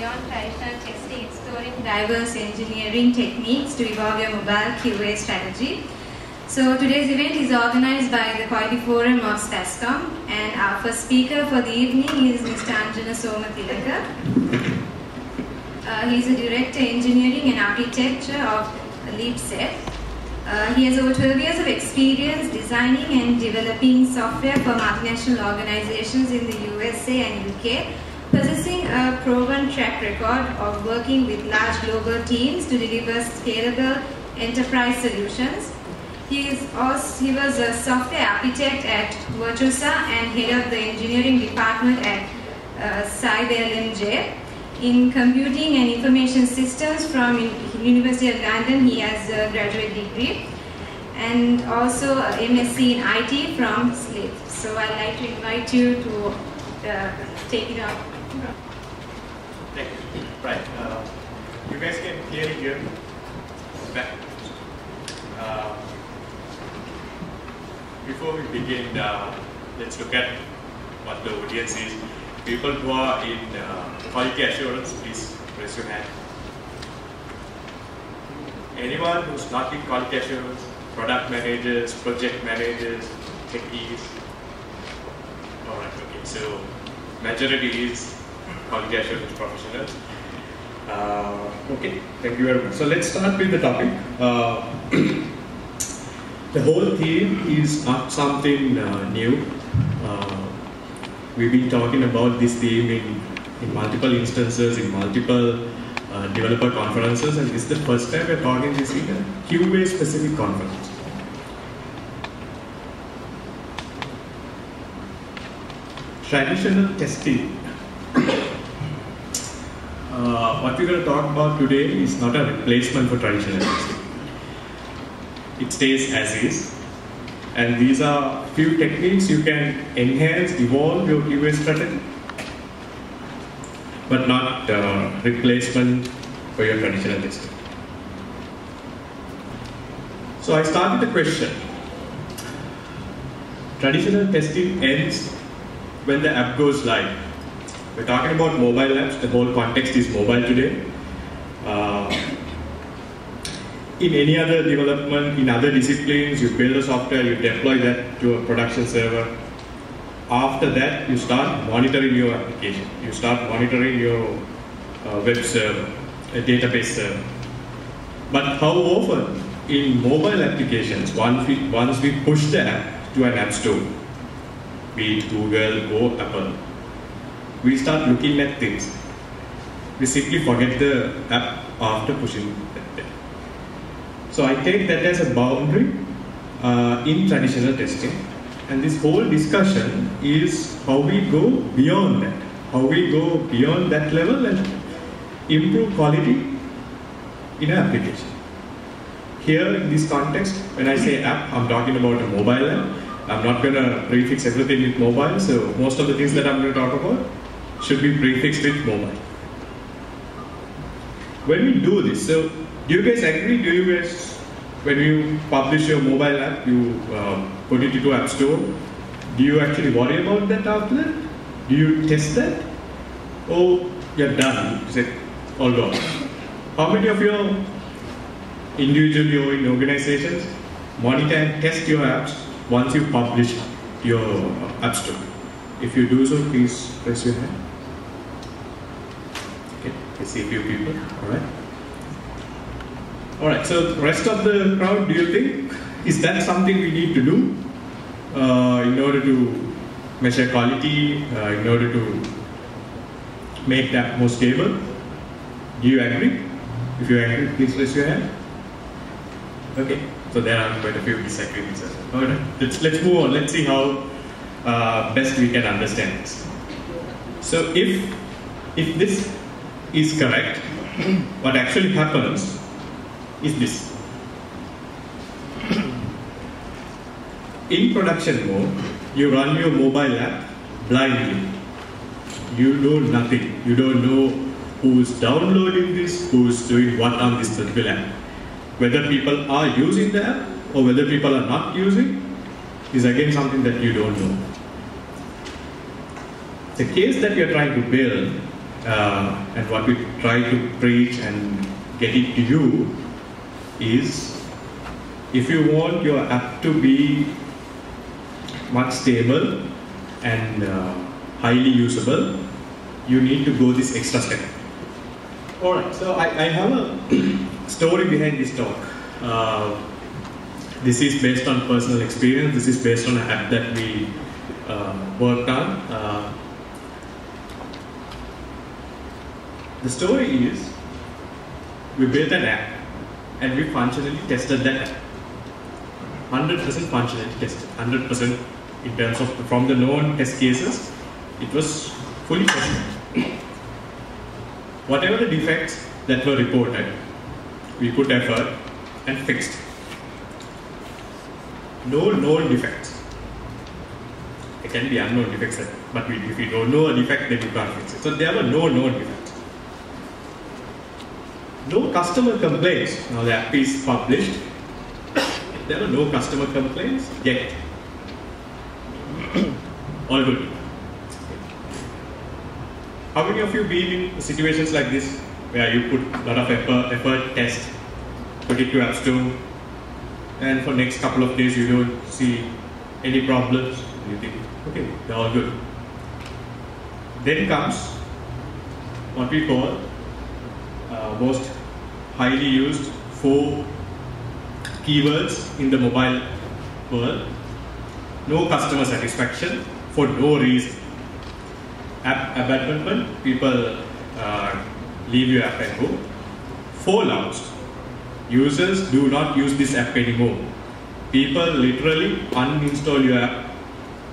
beyond traditional testing, exploring diverse engineering techniques to evolve your mobile QA strategy. So today's event is organized by the Quality Forum of SLASSCOM and our first speaker for the evening is Mr. Anjana Somathilake. Uh, he is a Director Engineering and Architecture of LeapSet. Uh, he has over 12 years of experience designing and developing software for multinational organizations in the USA and UK, possessing a proven track record of working with large global teams to deliver scalable enterprise solutions. He, is also, he was a software architect at Virtusa and head of the engineering department at uh, SciLMJ. In computing and information systems from University of London, he has a graduate degree and also MSc in IT from SLIIT. So I'd like to invite you to uh, take it up. Thank you. Right. Uh, you guys can hear? Back. Uh, before we begin, uh, let's look at what the audience is. People who are in uh, quality assurance, please raise your hand. Anyone who's not in quality assurance, product managers, project managers, techies. All right, okay. So majority is quality assurance professionals. Uh, okay, thank you very much. So let's start with the topic. Uh, the whole theme is not something uh, new. We've been talking about this theme in, in multiple instances, in multiple uh, developer conferences, and this is the first time we're talking this in a QA specific conference. Traditional testing. Uh, what we're going to talk about today is not a replacement for traditional testing. It stays as is. And these are few techniques you can enhance, evolve your QA strategy, but not uh, replacement for your traditional testing. So I start with the question. Traditional testing ends when the app goes live. We're talking about mobile apps, the whole context is mobile today. Uh, in any other development, in other disciplines, you build a software, you deploy that to a production server. After that, you start monitoring your application. You start monitoring your uh, web server, a database server. But how often in mobile applications, once we, once we push the app to an app store, be it Google or Apple, we start looking at things. We simply forget the app after pushing that. So I take that as a boundary uh, in traditional testing. And this whole discussion is how we go beyond that, how we go beyond that level and improve quality in an application. Here in this context, when I say app, I'm talking about a mobile app. I'm not going to prefix everything with mobile, so most of the things that I'm going to talk about should be prefixed with mobile. When we do this, so do you guys agree? Do you guys, when you publish your mobile app, you uh, put it into App Store, do you actually worry about that outlet? Do you test that? Oh, you're done. Say, all gone. How many of your individually or in organizations monitor and test your apps once you publish your App Store? If you do so, please raise your hand. Few people. All right. All right. So, rest of the crowd, do you think is that something we need to do uh, in order to measure quality, uh, in order to make that more stable? Do you agree? If you agree, please raise your hand. Okay. So there are quite a few disagreements. All right. Let's let's move on. Let's see how uh, best we can understand this. So if if this is correct, what actually happens is this. In production mode, you run your mobile app blindly. You know nothing. You don't know who's downloading this, who's doing what on this particular app. Whether people are using the app or whether people are not using is again something that you don't know. The case that you're trying to build uh, and what we try to preach and get it to you is if you want your app to be much stable and uh, highly usable, you need to go this extra step. Alright, so I, I have a story behind this talk. Uh, this is based on personal experience, this is based on an app that we uh, worked on. Uh, the story is we built an app and we functionally tested that app. 100% functionality tested, 100% in terms of from the known test cases, it was fully tested. Whatever the defects that were reported, we put effort and fixed. No known defects. There can be unknown defects, but if you don't know a defect, then you can't fix it. So there were no known defects. No customer complaints. Now the app is published. There are no customer complaints yet. All good. How many of you been in situations like this where you put a lot of effort, effort test, put it to App Store, and for next couple of days you don't see any problems? You think, okay, they're all good. Then comes what we call uh, most highly used four keywords in the mobile world. No customer satisfaction for no reason. App abandonment, people uh, leave your app and go. Fallouts, users do not use this app anymore. People literally uninstall your app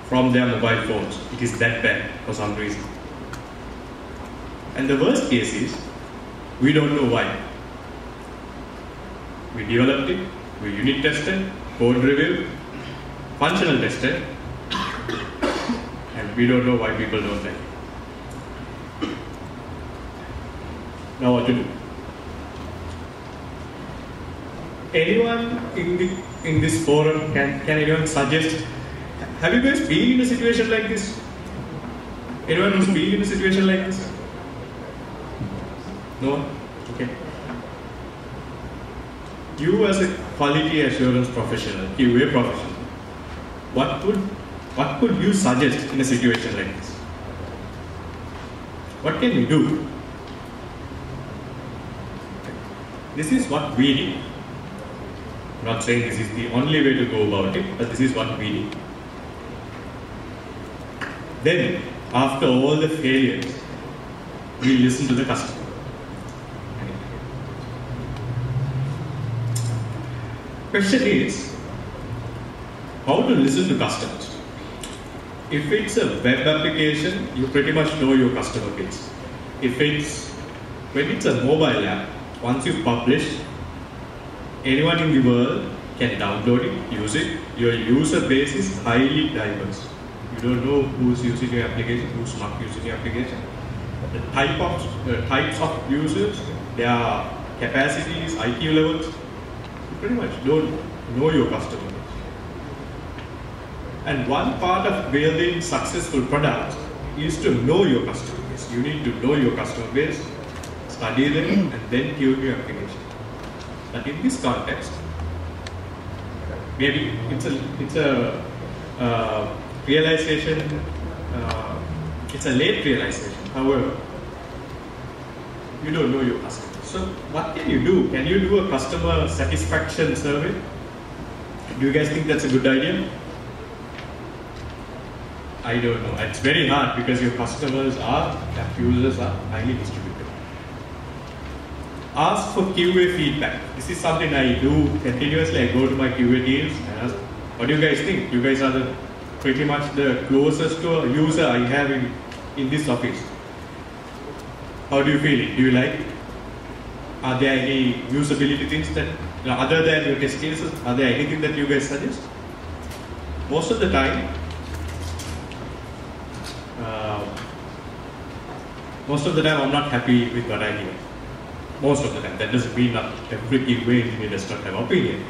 from their mobile phones. It is that bad for some reason. And the worst case is, we don't know why. We developed it, we unit tested, code reviewed, functional tested, and we don't know why people don't like it. Now what to do? Anyone in the in this forum can can anyone suggest? Have you guys been in a situation like this? Anyone who's been in a situation like this? No? Okay. You as a quality assurance professional, QA professional, what could what could you suggest in a situation like this? What can we do? This is what we do. I'm not saying this is the only way to go about it, but this is what we do. Then, after all the failures, we listen to the customer. Question is, how to listen to customers? If it's a web application, you pretty much know your customer base. If it's when it's a mobile app, once you publish, anyone in the world can download it, use it. Your user base is highly diverse. You don't know who's using your application, who's not using your application. The type of uh, types of users, their capacities, IQ levels, pretty much don't know your customer. And one part of building successful products is to know your customer base. You need to know your customer base, study them, and then tune your application. But in this context, maybe it's a it's a uh, realization. Uh, it's a late realization. However, you don't know your customer. So what can you do? Can you do a customer satisfaction survey? Do you guys think that's a good idea? I don't know. It's very hard because your customers are, app users are highly distributed. Ask for QA feedback. This is something I do continuously. I go to my QA teams and ask, what do you guys think? You guys are the pretty much the closest to a user I have in, in this office. How do you feel? Do you like it? Are there any usability things that, other than your test cases, are there anything that you guys suggest? Most of the time, uh, most of the time I'm not happy with what I hear. Most of the time. That doesn't mean that every QA engineer does not have opinion.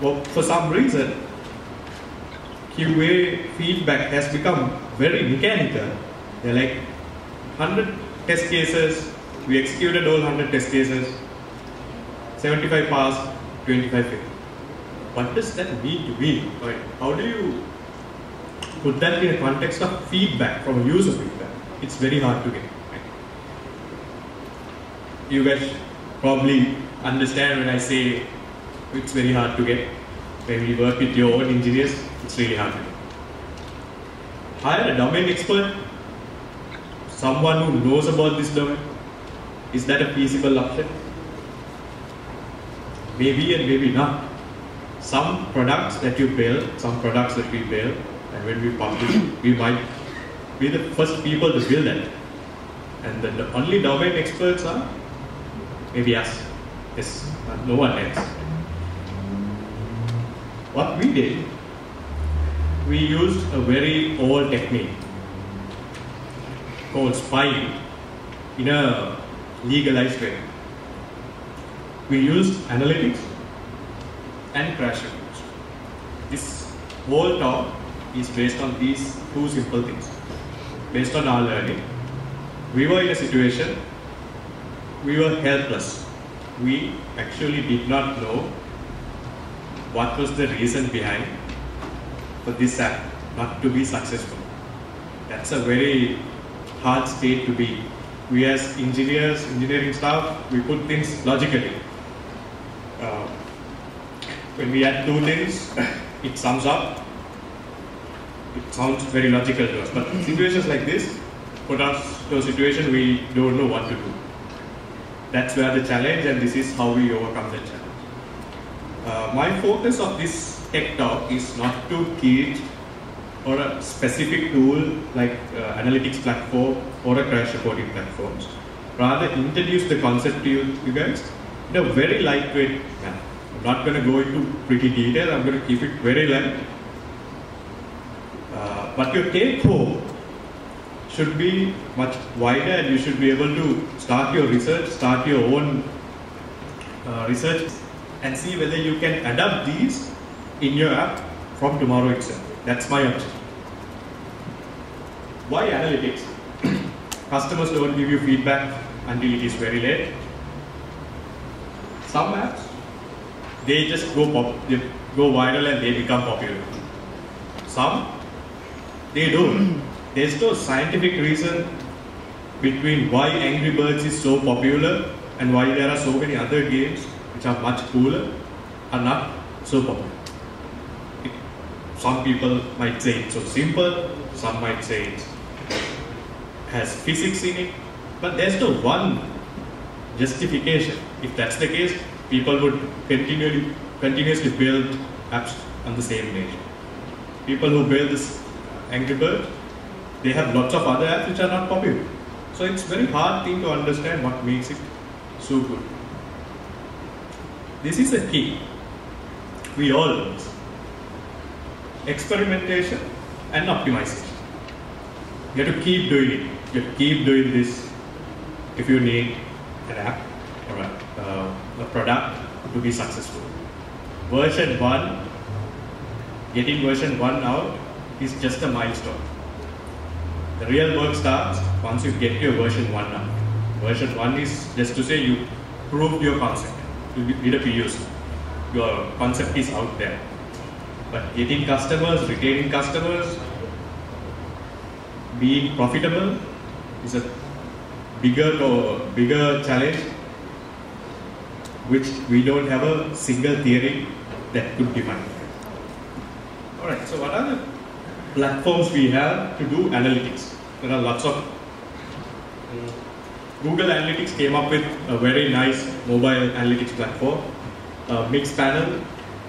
Well, for some reason, QA feedback has become very mechanical. They're like, 100 test cases, we executed all 100 test cases, 75 passed, 25 failed. What does that mean to me? Right? How do you put that in a context of feedback from a user feedback? It's very hard to get. Right? You guys probably understand when I say it's very hard to get. When we work with your own engineers, it's really hard to get. Hire a domain expert, someone who knows about this domain. Is that a feasible option? Maybe and maybe not. Some products that you build, some products that we build, and when we publish, we might be the first people to build that. And the, the only domain experts are maybe us. Yes, no one else. What we did, we used a very old technique called spying in a legalized way. We used analytics and crash reports. This whole talk is based on these two simple things. Based on our learning, we were in a situation, we were helpless. We actually did not know what was the reason behind for this app not to be successful. That's a very hard state to be. We as engineers, engineering staff, we put things logically. Uh, when we add two things, it sums up. It sounds very logical to us. But situations like this put us to a situation we don't know what to do. That's where the challenge, and this is how we overcome the challenge. Uh, my focus of this tech talk is not to teach or a specific tool like uh, analytics platform or a crash reporting platforms. Rather, introduce the concept to you, you guys in a very lightweight manner. I'm not going to go into pretty detail. I'm going to keep it very light. Uh, but your take home should be much wider, and you should be able to start your research, start your own uh, research, and see whether you can adapt these in your app from tomorrow itself. That's my objective. Why analytics? Customers don't give you feedback until it is very late. Some apps, they just go pop, they go viral and they become popular. Some, they don't. There's no scientific reason between why Angry Birds is so popular and why there are so many other games which are much cooler are not so popular. Some people might say it's so simple, some might say it has physics in it, but there's no one justification. If that's the case, people would continually continuously build apps on the same nature. People who build this Angry Bird, they have lots of other apps which are not popular. So it's very hard thing to understand what makes it so good. This is the key. We all this. Experimentation and optimization. You have to keep doing it. You keep doing this if you need an app or a, uh, a product to be successful. Version 1, getting version 1 out is just a milestone. The real work starts once you get your version 1 out. Version 1 is just to say you proved your concept. You did a POC. Your concept is out there. But getting customers, retaining customers, being profitable is a bigger bigger challenge which we don't have a single theory that could define. Alright, so what are the platforms we have to do analytics? There are lots of Google Analytics came up with a very nice mobile analytics platform. Uh, Mixpanel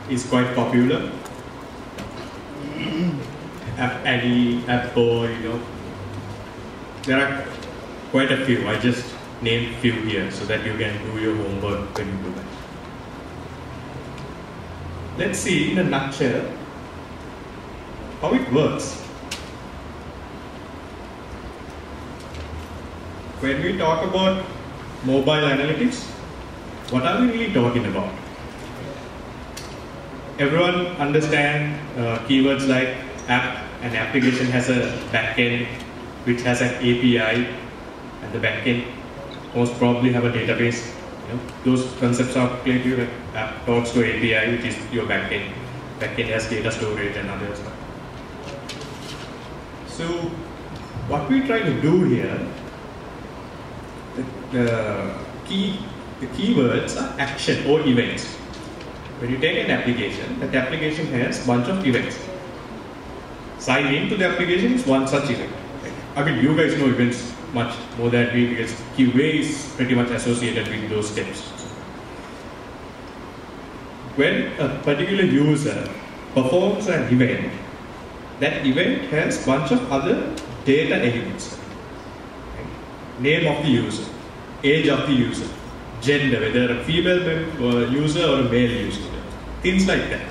is quite popular. App Annie, AppBoy, you know. There are quite a few. I just named few here so that you can do your homework when you do that. Let's see in a nutshell how it works. When we talk about mobile analytics, what are we really talking about? Everyone understand uh, keywords like app and application has a backend which has an API and the backend most probably have a database. You know, those concepts are clear to you. App talks to API, which is your backend. Backend has data storage and other stuff. So, what we try to do here, the, the key, the keywords are action or events. When you take an application, that application has bunch of events. Sign into the application is one such event. I mean, you guys know events much more than me because QA is pretty much associated with those steps. When a particular user performs an event, that event has bunch of other data elements. Name of the user, age of the user, gender, whether a female user or a male user, things like that.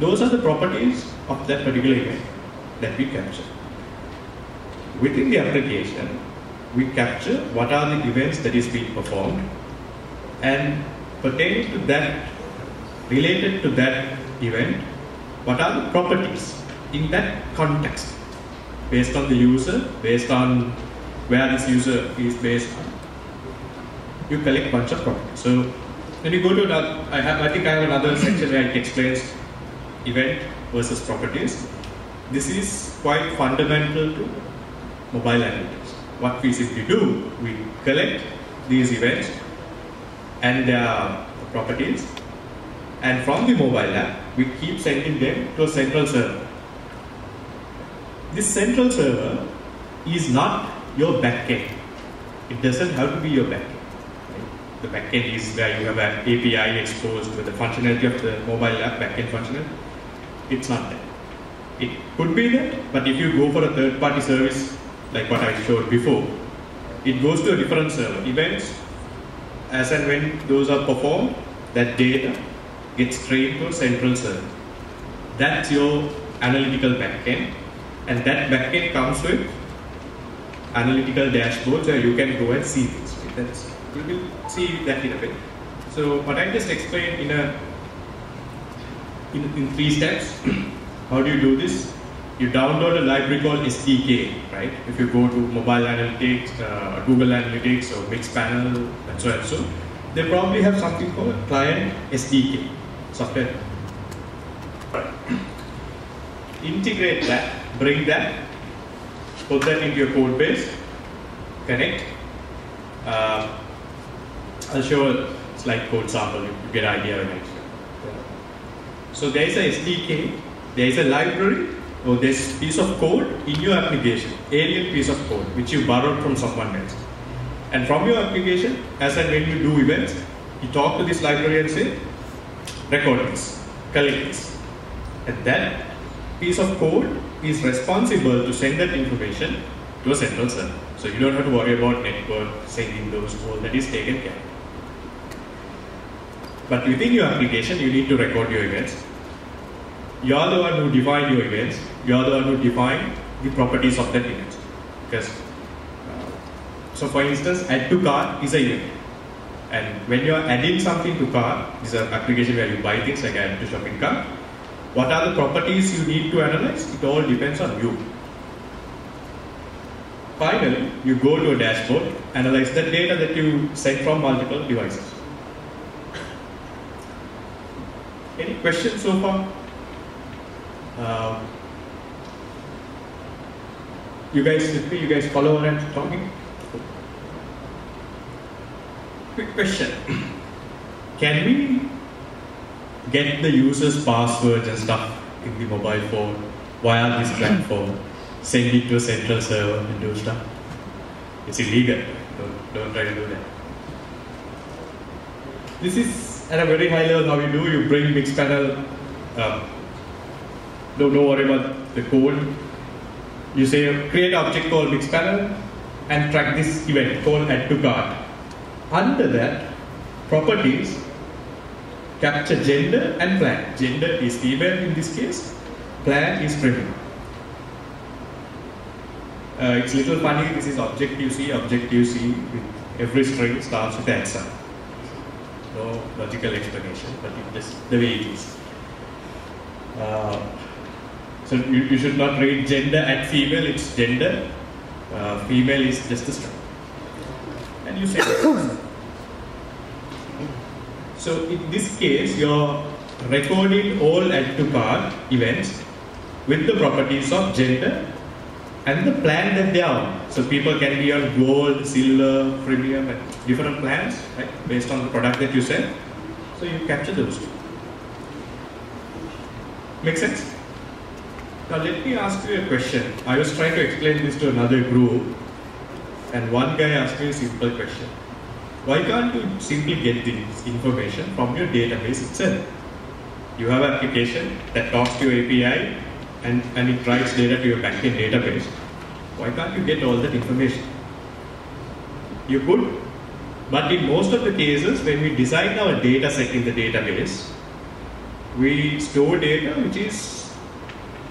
Those are the properties of that particular event that we capture. Within the application, we capture what are the events that is being performed and pertaining to that, related to that event, what are the properties in that context based on the user, based on where this user is based on. You collect bunch of properties. So when you go to that, I, have, I think I have another section where it explains event versus properties. This is quite fundamental to mobile analytics. What we simply do, we collect these events and uh, their properties, and from the mobile app, we keep sending them to a central server. This central server is not your backend. It doesn't have to be your backend. The backend is where you have an API exposed with the functionality of the mobile app backend functionality. It's not that. It could be that, but if you go for a third party service like what I showed before, it goes to a different server. Events, as and when those are performed, that data gets trained to a central server. That's your analytical backend, and that backend comes with analytical dashboards where you can go and see things. That's, we will see that in a bit. So what I just explained in a in, in three steps. How do you do this? You download a library called SDK, right? If you go to mobile analytics, uh, Google Analytics, or Mixpanel, and so and so, they probably have something called client SDK software. Right. Integrate that, bring that, put that into your code base, connect. Uh, I'll show a slide code sample, you get idea of it. So there is a SDK, there is a library, Oh, or this piece of code in your application, alien piece of code, which you borrowed from someone else. And from your application, as and when you do events, you talk to this library and say, record this, collect this. And that piece of code is responsible to send that information to a central server. So you don't have to worry about network sending those, all that is taken care of. But within your application, you need to record your events. You are the one who define your events. You are the one who define the properties of that event. Because, uh, so for instance, add to cart is a event. And when you are adding something to cart, this is an application where you buy things like add to shopping cart. What are the properties you need to analyze? It all depends on you. Finally, you go to a dashboard, analyze the data that you sent from multiple devices. Any questions so far? Um, you guys with me? You guys follow what I'm talking? Quick question. Can we get the user's passwords and stuff in the mobile phone via this platform, send it to a central server and do stuff? It's illegal. Don't, don't try to do that. This is at a very high level how you do. You bring Mixpanel. Um, don't, worry about the code. You say create object called Mixpanel and track this event called add to cart. Under that, properties capture gender and plan. Gender is female in this case, plan is female. Uh, it's a little funny, this is objective C, objective C, with every string starts with answer. No logical explanation, but it just the way it is. Uh, so you, you, should not read gender at female, it's gender. Uh, female is just a string. and you say. So in this case, you're recording all add to cart events with the properties of gender and the plan that they are on. So people can be on gold, silver, premium, and different plans, right, based on the product that you sell. So you capture those. Make sense? Now let me ask you a question. I was trying to explain this to another group, and one guy asked me a simple question. Why can't you simply get this information from your database itself? You have an application that talks to your API and, and it writes data to your backend database. Why can't you get all that information? You could, but in most of the cases, when we design our data set in the database, we store data which is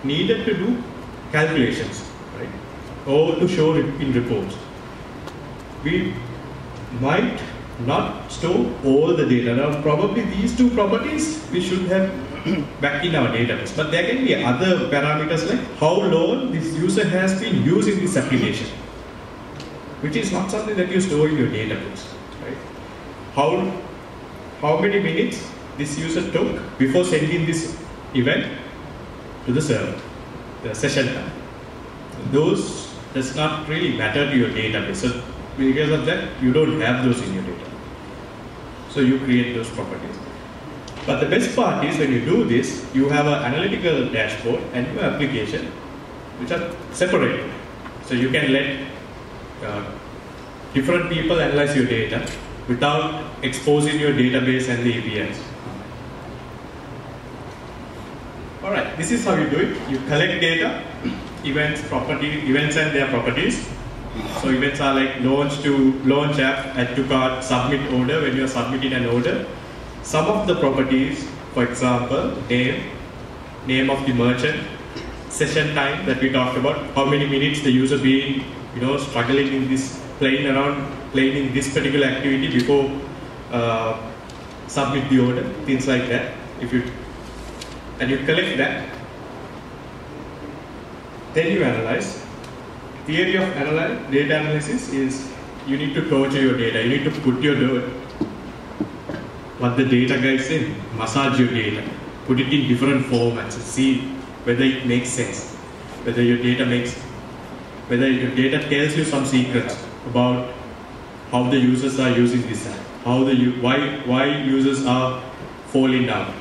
needed to do calculations, right? Or to show it in reports. We might not store all the data. Now, probably these two properties we should have back in our database. But there can be other parameters like how long this user has been using this application, which is not something that you store in your database. Right? How, how many minutes this user took before sending this event to the server, the session time. Those does not really matter to your database. So because of that, you don't have those in your data. So you create those properties. But the best part is when you do this, you have an analytical dashboard and your application, which are separated. So you can let uh, different people analyze your data without exposing your database and the APIs. All right, this is how you do it. You collect data, events, property, events and their properties. So events are like launch to launch app, add to cart, submit order when you are submitting an order. Some of the properties, for example, name, name of the merchant, session time that we talked about, how many minutes the user being, you know, struggling in this, playing around, playing in this particular activity before uh, submit the order, things like that. If you and you collect that, then you analyze. Theory of analyze, data analysis is you need to torture your data. You need to put your what the data guys say, massage your data, put it in different formats see whether it makes sense, whether your data makes, whether your data tells you some secrets about how the users are using this app, how the why why users are falling down.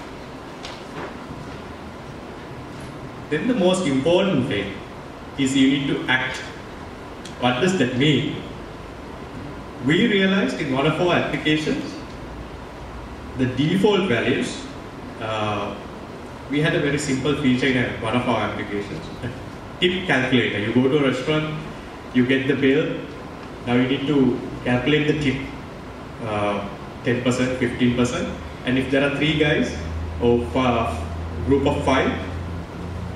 Then the most important thing is you need to act. What does that mean? We realized in one of our applications, the default values, uh, we had a very simple feature in one of our applications, tip calculator. You go to a restaurant, you get the bill, now you need to calculate the tip, uh, 10%, 15%, and if there are three guys or a group of five,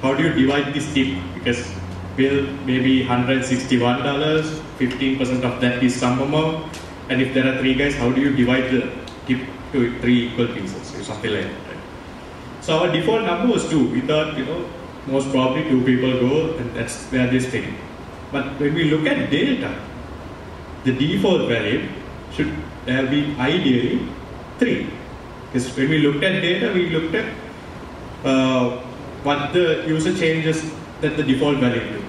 how do you divide this tip? Because bill maybe $161, 15% of that is some amount, and if there are three guys, how do you divide the tip to three equal pieces or something like that? Right? So our default number was two. We thought, you know, most probably two people go, and that's where they stay. But when we look at data, the default value should uh, be ideally three. Because when we looked at data, we looked at uh, what the user changes that the default value to.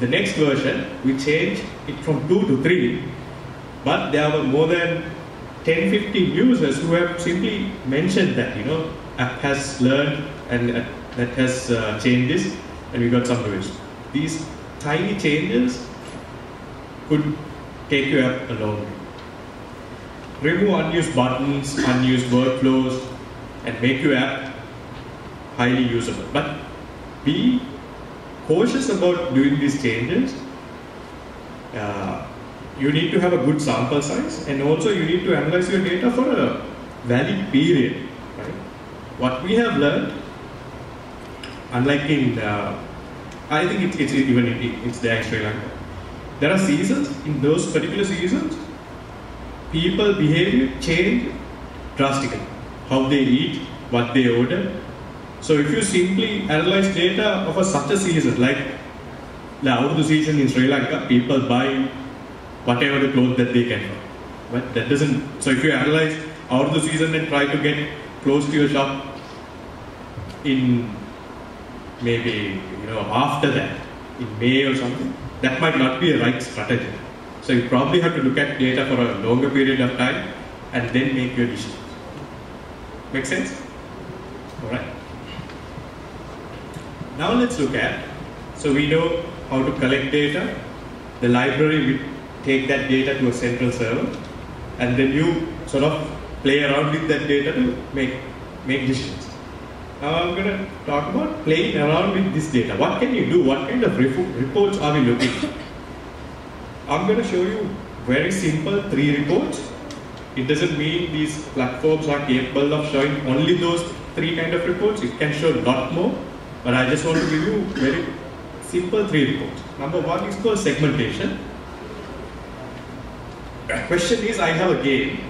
The next version, we change it from 2 to 3, but there were more than 10, 15 users who have simply mentioned that, you know, app has learned and uh, that has uh, changed this, and we got some reviews. These tiny changes could take you up a long way. Remove unused buttons, unused workflows, and make your app highly usable. But be cautious about doing these changes. Uh, you need to have a good sample size and also you need to analyze your data for a valid period. Right? What we have learned, unlike in, uh, I think it's, it's even it's there in Sri Lanka. There are seasons, in those particular seasons, people behavior change drastically. How they eat, what they order, so if you simply analyze data of a, such a season, like the Avurudu season in Sri Lanka, people buy whatever the clothes that they can. But that doesn't. So if you analyze the season and try to get close to your shop in maybe you know after that in May or something, that might not be a right strategy. So you probably have to look at data for a longer period of time and then make your decisions. Make sense? All right. Now let's look at. So we know how to collect data. The library will take that data to a central server, and then you sort of play around with that data to make make decisions. Now I'm going to talk about playing around with this data. What can you do? What kind of reports are we looking at? I'm going to show you very simple three reports. It doesn't mean these platforms are capable of showing only those three kind of reports. It can show a lot more, but I just want to give you very simple three reports. Number one is called segmentation. The question is, I have a game,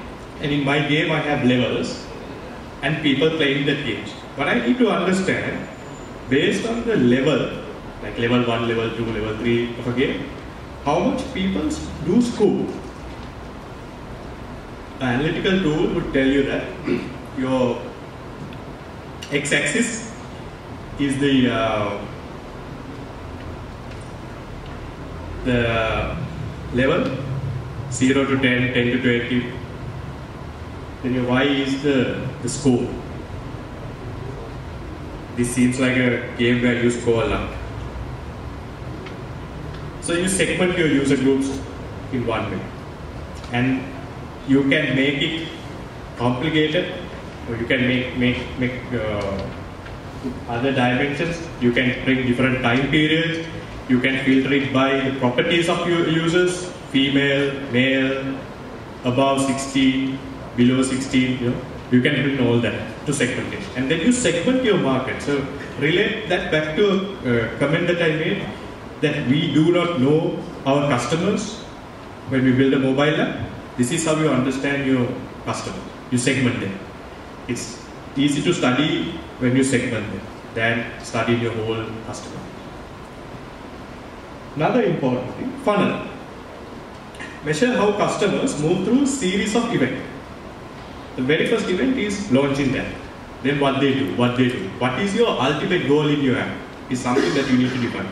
and in my game I have levels, and people playing that game. But I need to understand, based on the level, like level 1, level 2, level 3 of a game, how much people do score. An analytical tool would tell you that your x-axis is the uh, the level 0 to 10, 10 to 20. Then your y is the, the score. This seems like a game where you score a lot. So you segment your user groups in one way. And you can make it complicated, or you can make, make, make uh, other dimensions. You can bring different time periods. You can filter it by the properties of your users, female, male, above 16, below 16, you know. You can bring all that to segmentation. And then you segment your market. So relate that back to a uh, comment that I made that we do not know our customers when we build a mobile app. This is how you understand your customer. You segment them. It's easy to study when you segment them than study your whole customer. Another important thing, funnel. Measure how customers move through series of events. The very first event is launching them. Then what they do, what they do. What is your ultimate goal in your app is something that you need to define.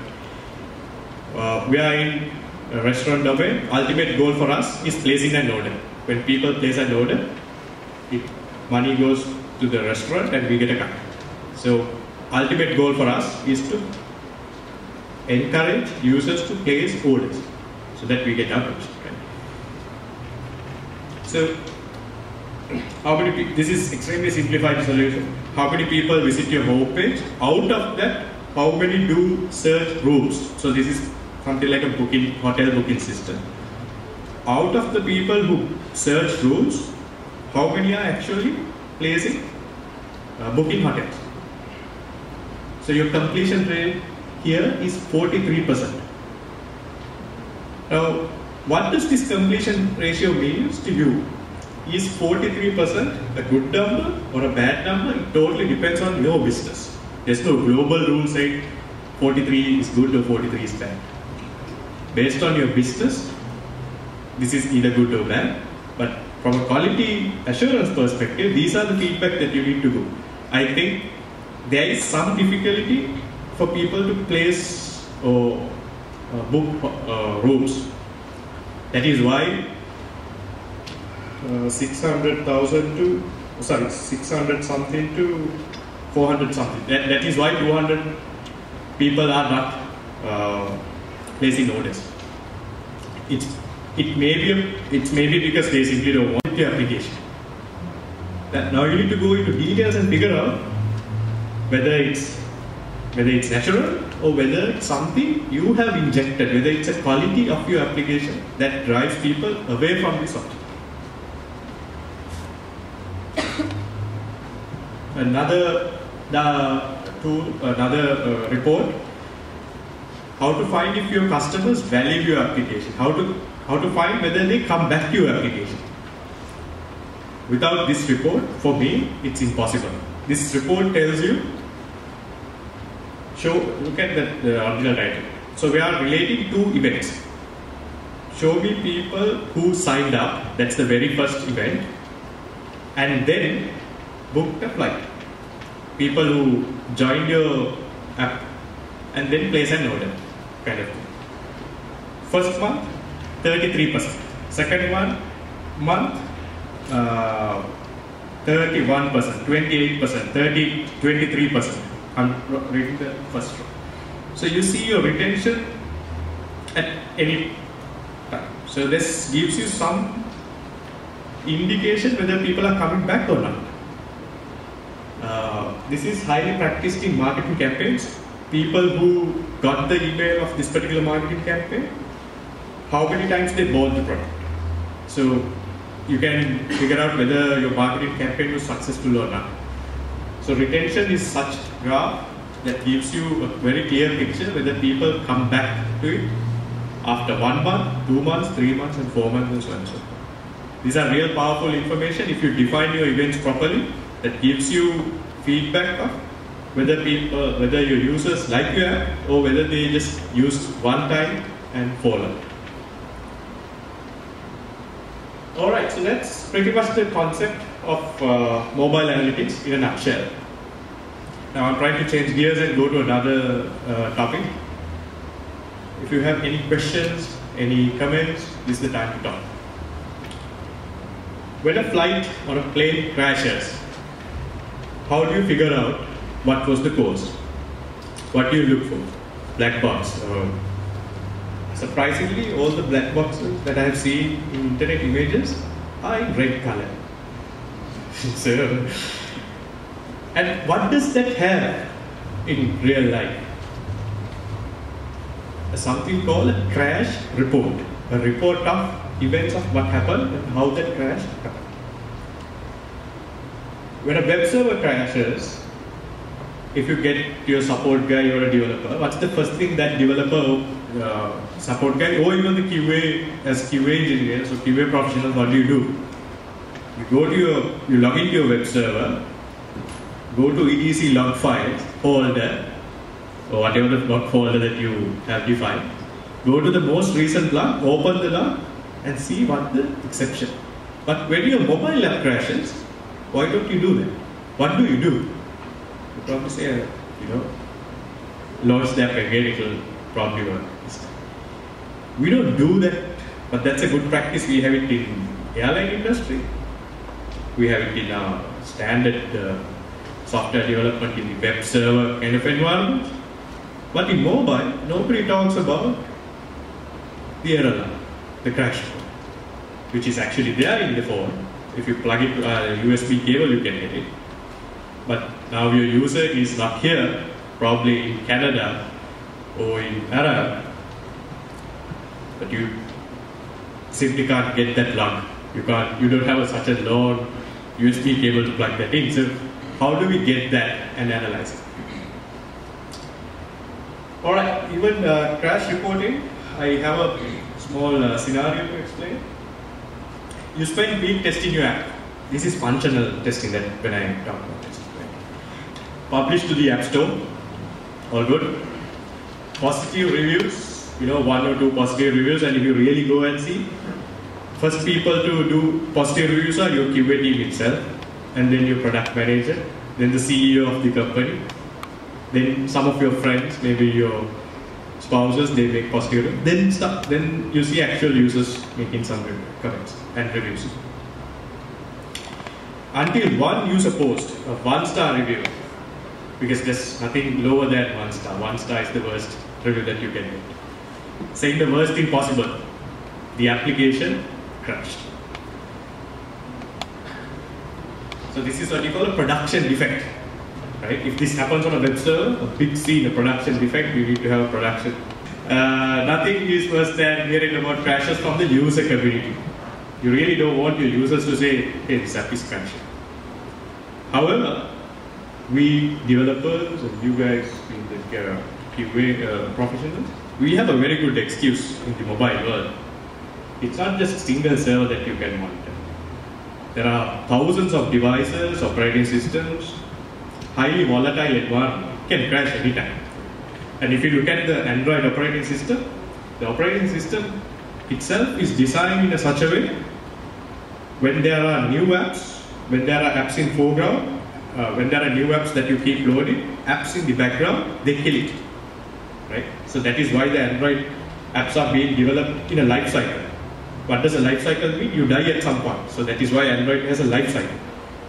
Uh, we are in restaurant domain. Ultimate goal for us is placing an order. When people place an order, it, money goes to the restaurant and we get a cut. So ultimate goal for us is to encourage users to place orders so that we get our commission. Right? So how many this is extremely simplified solution. How many people visit your home page? Out of that, how many do search rooms? So this is something like a booking, hotel booking system. Out of the people who search rooms, how many are actually placing uh, booking hotels? So your completion rate here is 43%. Now, what does this completion ratio means to you? Is 43% a good number or a bad number? It totally depends on your business. There's no global rule saying 43 is good or 43 is bad. Based on your business, this is either good or bad. But from a quality assurance perspective, these are the feedback that you need to do. I think there is some difficulty for people to place or uh, book uh, rooms. That is why uh, 600,000 to, sorry, 600 something to 400 something. That, that is why 200 people are not uh, placing orders. It, it may be it may be because they simply don't want the application. Now you need to go into details and figure out whether it's whether it's natural or whether it's something you have injected, whether it's a quality of your application that drives people away from this object. another the tool, another uh, report, how to find if your customers value your application, how to how to find whether they come back to your application. Without this report, for me, it's impossible. This report tells you, show, look at the, the original title. So we are relating two events. show me people who signed up, that's the very first event, and then booked a flight. People who joined your app and then place an order, kind of thing. First month, 33%. Second one, month, uh, 31%, 28%, 30, 23%. I'm reading the first row. So you see your retention at any time. So this gives you some indication whether people are coming back or not. Uh, this is highly practiced in marketing campaigns. People who got the email of this particular marketing campaign, how many times they bought the product. So you can figure out whether your marketing campaign was successful or not. So retention is such graph that gives you a very clear picture whether people come back to it after one month, two months, three months, and four months, and so on and so forth. These are real powerful information if you define your events properly. That gives you feedback of whether people, whether your users like your app or whether they just use one time and fall out. All right, so that's pretty much the concept of uh, mobile analytics in a nutshell. Now I'm trying to change gears and go to another uh, topic. If you have any questions, any comments, this is the time to talk. When a flight or a plane crashes, how do you figure out what was the cause? What do you look for? Black box. Uh, surprisingly, all the black boxes that I have seen in internet images are in red color. so, and what does that have in real life? Something called a crash report, a report of events of what happened and how that crash happened. When a web server crashes, if you get to your support guy or a developer, what's the first thing that developer, uh, support guy, or even the QA as QA engineer. or QA professionals, what do you do? You go to your, you log into your web server, go to etc log files folder, or whatever the log folder that you have defined. Go to the most recent log, open the log, and see what the exception. But when your mobile app crashes, why don't you do that? What do you do? You probably say, you know, launch the app again, it will probably work. We don't do that, but that's a good practice. We have it in airline industry. We have it in our standard uh, software development in the web server kind of environment. But in mobile, nobody talks about the error line, the crash code, which is actually there in the phone. If you plug it to a USB cable, you can get it. But now your user is not here, probably in Canada or in Arab, but you simply can't get that log. You can't. You don't have a, such a long USB cable to plug that in. So how do we get that and analyze it? All right. Even uh, crash reporting, I have a small uh, scenario to explain. You spend week testing your app. This is functional testing that when I talk about this. Publish to the App Store. All good. Positive reviews, you know, one or two positive reviews, and if you really go and see, first people to do positive reviews are your QA team itself, and then your product manager, then the CEO of the company, then some of your friends, maybe your spouses, they make positive reviews. Then stuff, then you see actual users making some comments and reviews. Until one user post a one star review, because there's nothing lower than one star. One star is the worst review that you can get. Saying the worst thing possible, the application crashed. So this is what you call a production defect. Right? If this happens on a web server, a big scene, a production defect, you need to have a production. Uh, nothing is worse than hearing about crashes from the user community. You really don't want your users to say, hey, this app is crashing. However, we developers and you guys in the uh, QA uh, professionals, we have a very good excuse in the mobile world. It's not just a single server that you can monitor. There are thousands of devices, operating systems, highly volatile environment, can crash anytime. And if you look at the Android operating system, the operating system itself is designed in such a way when there are new apps, when there are apps in foreground, uh, when there are new apps that you keep loading, apps in the background, they kill it. Right? So that is why the Android apps are being developed in a life cycle. What does a life cycle mean? You die at some point. So that is why Android has a life cycle.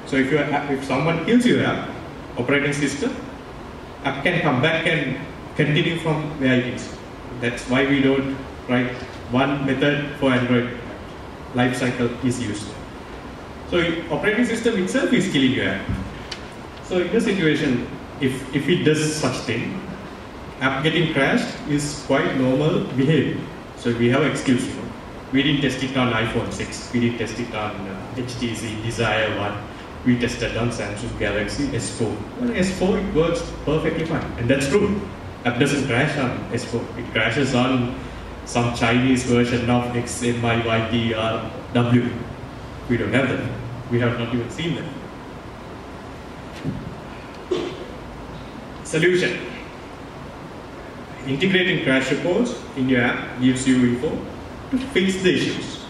So if you if someone kills your app, operating system, app can come back and continue from where it is. That's why we don't write one method for Android life cycle is used. So operating system itself is killing your app. So in this situation, if, if it does such thing, app getting crashed is quite normal behavior. So we have excuse. for know. We didn't test it on iPhone 6. We didn't test it on uh, HTC Desire 1. We tested on Samsung Galaxy S4. Well, S4 it works perfectly fine, and that's true. App doesn't crash on S4. It crashes on some Chinese version of XMYYDRW. We don't have that. We have not even seen that. Solution. Integrating crash reports in your app gives you info to fix the issues,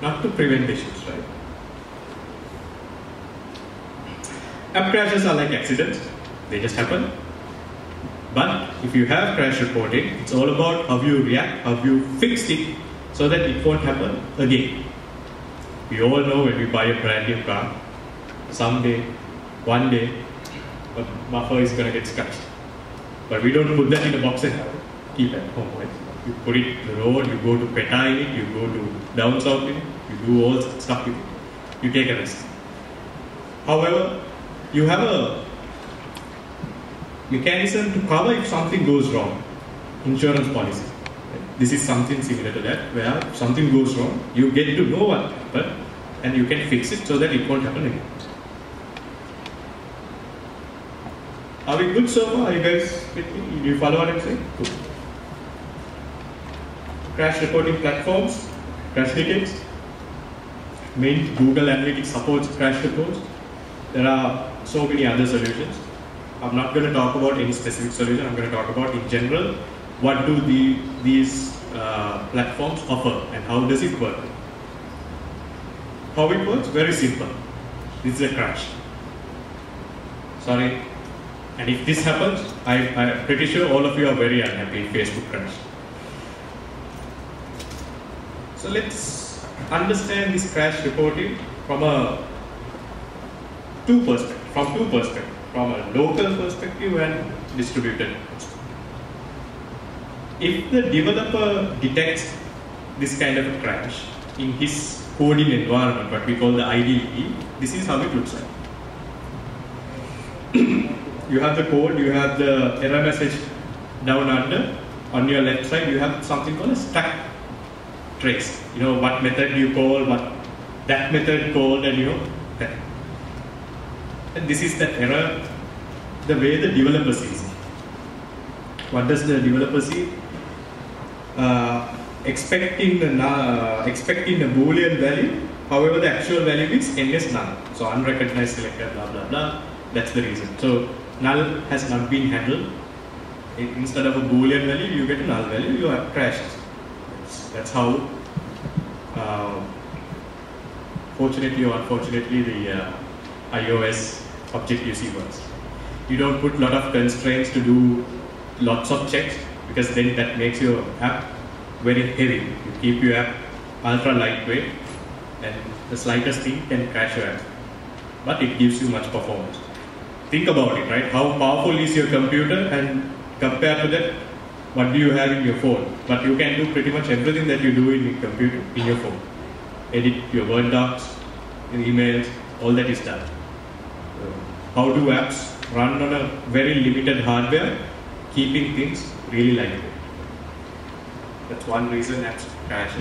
not to prevent the issues, right? App crashes are like accidents, they just happen. But if you have crash reporting, it's all about how you react, how you fix it so that it won't happen again. We all know when we buy a brand new car, someday, one day, a buffer is going to get scratched. But we don't put that in a box and keep at home, right? You put it in the road, you go to Pettah in it, you go to down south in it, you do all stuff with it. You take a risk. However, you have a mechanism to cover if something goes wrong. Insurance policy. This is something similar to that, where something goes wrong, you get to know what happened and you can fix it so that it won't happen again. Are we good so far? Are you guys with me? Do you follow what I'm saying? Cool. Crash reporting platforms, Crashlytics. Main Google Analytics supports crash reports. There are so many other solutions. I'm not going to talk about any specific solution. I'm going to talk about in general what do the, these uh, platforms offer and how does it work. How it works? Very simple. This is a crash. Sorry. And if this happens, I, I'm pretty sure all of you are very unhappy Facebook crash. So let's understand this crash reporting from a two perspective, from two perspectives from a local perspective and distributed. If the developer detects this kind of a crash in his coding environment, what we call the IDE, this is how it looks like. You have the code, you have the error message down under. On your left side, you have something called a stack trace. You know what method you call, what that method called, and you know that and this is the error, the way the developer sees it. What does the developer see? Uh, expecting the uh, expecting the boolean value, however the actual value is ns null. So unrecognized selector, blah blah blah. That's the reason. So null has not been handled. Instead of a boolean value, you get a null value. You have crashed. That's, that's how. Uh, fortunately or unfortunately, the uh, iOS Objective-C works. You don't put a lot of constraints to do lots of checks because then that makes your app very heavy. You keep your app ultra lightweight and the slightest thing can crash your app. But it gives you much performance. Think about it, right? How powerful is your computer and compared to that, what do you have in your phone? But you can do pretty much everything that you do in your computer, in your phone. Edit your Word docs, emails, all that is done uh, how do apps run on a very limited hardware, keeping things really lightweight. That's one reason apps crash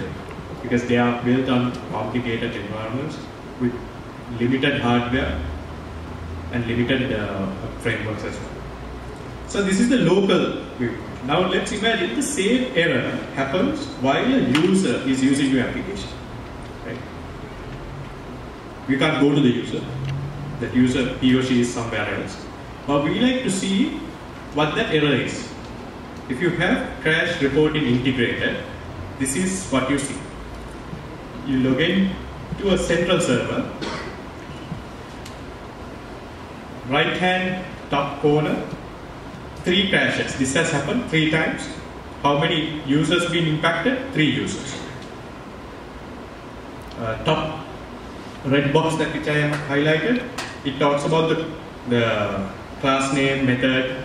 because they are built on complicated environments with limited hardware and limited uh, frameworks as well. So this is the local view. Now let's imagine the same error happens while a user is using your application. Right? We can't go to the user that user, he or she is somewhere else. But we like to see what that error is. If you have crash reporting integrated, this is what you see. You log in to a central server. Right hand top corner, three crashes. This has happened three times. How many users been impacted? Three users. Uh, top red box that which I have highlighted, it talks about the, the class name, method,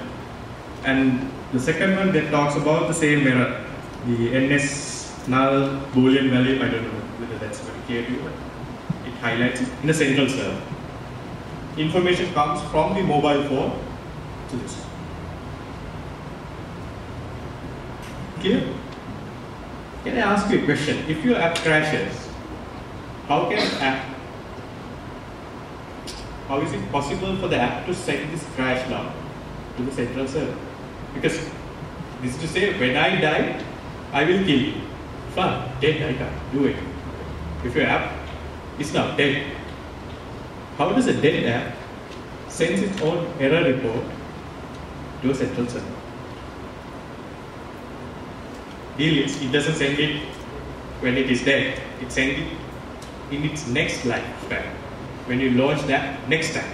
and the second one that talks about the same error, the NS null boolean value. I don't know whether that's very clear to you, but it highlights it in a central server. Information comes from the mobile phone to this. Clear? Can I ask you a question? If your app crashes, how can app how is it possible for the app to send this crash log to the central server? Because this is to say, when I die, I will kill you. Fine, dead, I can't do it. If your app is now dead, how does a dead app send its own error report to a central server? Deal is, it doesn't send it when it is dead. It sends it in its next lifespan when you launch that next time.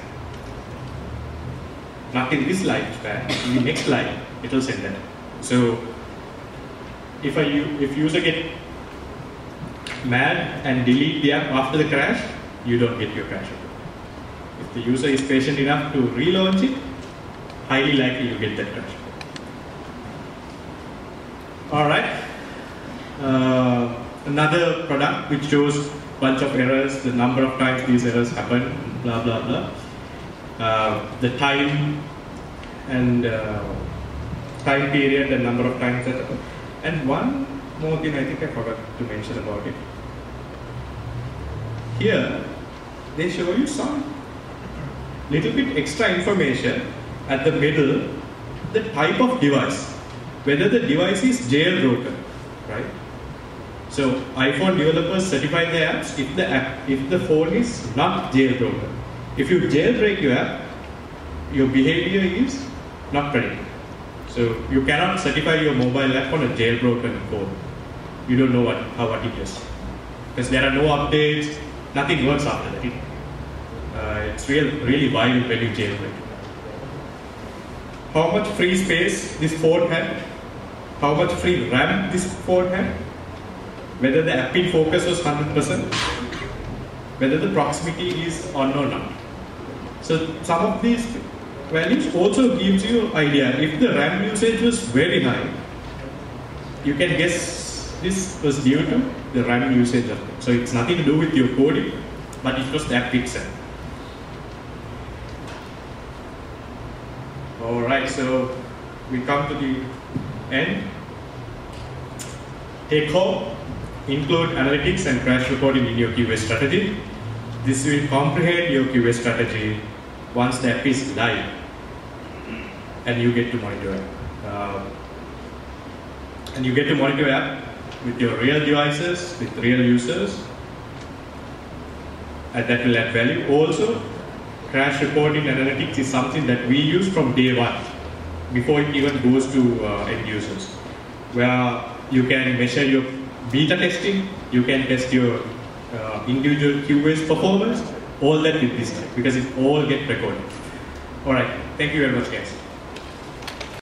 Not in this lifespan, in the next life, it will send that. So if a if user get mad and delete the app after the crash, you don't get your crash the user is patient enough to relaunch it, highly likely you get that crash. All right. Uh, another product which shows bunch of errors, the number of times these errors happen, blah, blah, blah. Uh, the time and uh, time period, the number of times that happen. And one more thing I think I forgot to mention about it. Here, they show you some little bit extra information at the middle, the type of device, whether the device is jailbroken, right? So iPhone developers certify their apps if the app, if the phone is not jailbroken. If you jailbreak your app, your behavior is not predictable. So you cannot certify your mobile app on a jailbroken phone. You don't know what how what it is because there are no updates. Nothing works after that. Uh, it's real, really violent when you jailbreak. How much free space this phone had? How much free RAM this phone had? whether the app in focus was 100%, whether the proximity is on or not. So some of these values also gives you idea. If the RAM usage was very high, you can guess this was due to the RAM usage. So it's nothing to do with your coding, but it was the app itself. Alright, so we come to the end. Take home include analytics and crash reporting in your QA strategy. This will comprehend your QA strategy once the app is live and you get to monitor it. Uh, and you get to monitor app with your real devices, with real users, and that will add value. Also, crash reporting analytics is something that we use from day one, before it even goes to uh, end users, where you can measure your beta testing, you can test your uh, individual QA's performance, all that with this type, because it all get recorded. All right, thank you very much guys.